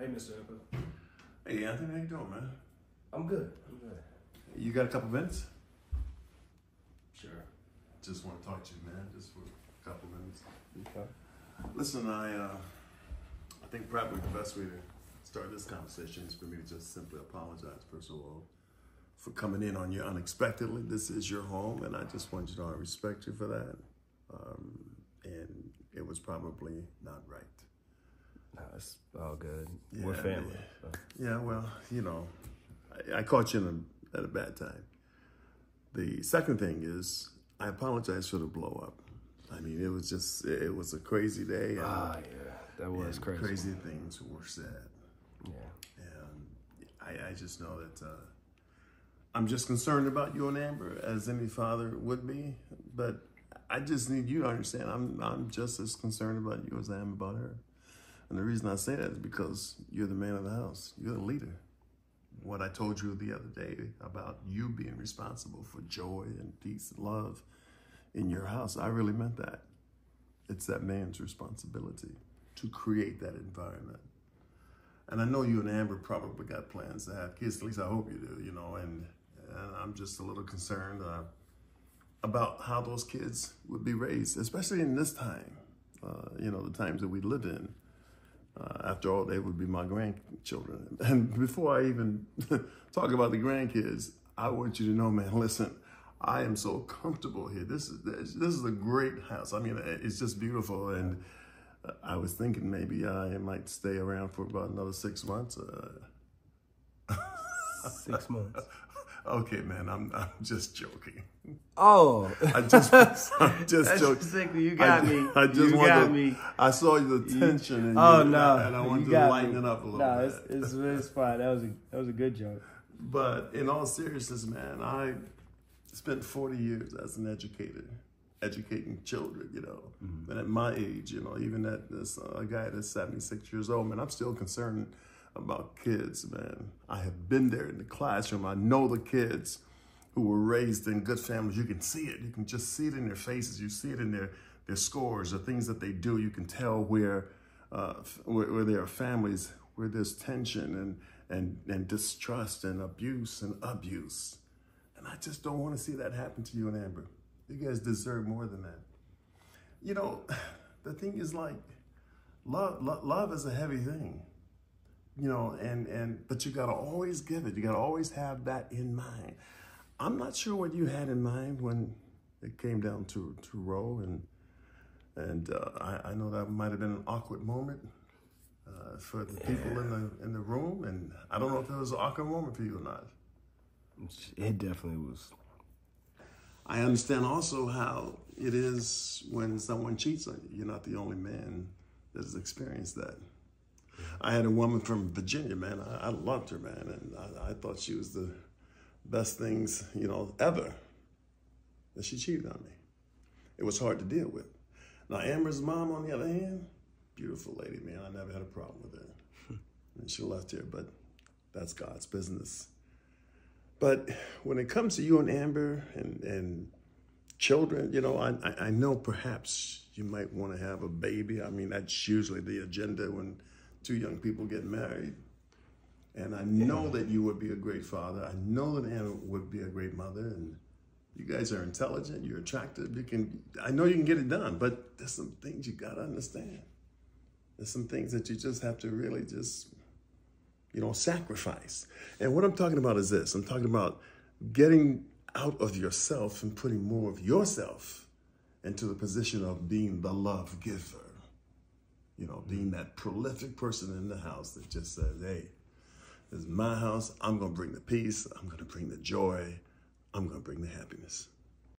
Hey, Mr. Input. Hey, Anthony, how you doing, man? I'm good. I'm good. You got a couple minutes? Sure. Just want to talk to you, man, just for a couple minutes. Okay. Listen, I, uh, I think probably the best way to start this conversation is for me to just simply apologize, first of all, for coming in on you unexpectedly. This is your home, and I just want you to know I respect you for that. Um, and it was probably not right. All good. Yeah, We're family. so. Yeah, well, you know, I, I caught you in a, at a bad time. The second thing is, I apologize for the blow up. I mean, it was just, it was a crazy day. And, Ah, yeah. That was crazy. Crazy things were said. Yeah. And I, I just know that uh, I'm just concerned about you and Amber, as any father would be. But I just need you to understand I'm, I'm just as concerned about you as I am about her. And the reason I say that is because you're the man of the house, you're the leader. What I told you the other day about you being responsible for joy and peace and love in your house, I really meant that. It's that man's responsibility to create that environment. And I know you and Amber probably got plans to have kids. At least I hope you do, you know. And, and I'm just a little concerned uh, about how those kids would be raised, especially in this time. Uh, you know, the times that we live in. Uh, after all, they would be my grandchildren. And before I even talk about the grandkids, I want you to know, man. Listen, I am so comfortable here. This is this is a great house. I mean, it's just beautiful and. I was thinking maybe I might stay around for about another six months. Uh, Six months. okay, man, I'm I'm just joking. Oh. I just I'm just joking. You got I, me. I just you wanted got to, me. I saw the tension in Oh you, no! and I wanted to lighten me. it up a little No, bit. it's, it's it's fine. That was a that was a good joke. But in all seriousness, man, I spent 40 years as an educator, educating children, you know. And at my age, you know, even at this uh, guy that's 76 years old, man, I'm still concerned about kids, man. I have been there in the classroom. I know the kids who were raised in good families. You can see it. You can just see it in their faces. You see it in their, their scores, the things that they do. You can tell where, uh, where, where there are families where there's tension and, and, and distrust and abuse and abuse. And I just don't want to see that happen to you and Amber. You guys deserve more than that. You know, the thing is like, love, love, love is a heavy thing. You know, and, and but you gotta always give it. You gotta always have that in mind. I'm not sure what you had in mind when it came down to, to Roe, and and uh, I, I know that might have been an awkward moment uh, for the people in the in the room, and I don't know if it was an awkward moment for you or not. It definitely was. I understand also how it is when someone cheats on you. You're not the only man that has experienced that. I had a woman from Virginia, man. I, I loved her, man, and I, I thought she was the best things, you know, ever. And she cheated on me. It was hard to deal with. Now, Amber's mom, on the other hand, beautiful lady, man. I never had a problem with her. and she left here, but that's God's business. But when it comes to you and Amber and, and children, you know, I, I- I know perhaps you might want to have a baby. I mean, that's usually the agenda when two young people get married. And I know that you would be a great father. I know that Anna would be a great mother. And you guys are intelligent. You're attractive. You can. I know you can get it done. But there's some things you gotta understand. There's some things that you just have to really just you know, sacrifice. And what I'm talking about is this I'm talking about getting out of yourself and putting more of yourself into the position of being the love giver. You know, being that prolific person in the house that just says, hey, this is my house. I'm going to bring the peace. I'm going to bring the joy. I'm going to bring the happiness.